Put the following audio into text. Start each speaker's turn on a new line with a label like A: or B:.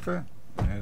A: Fair.
B: Yeah.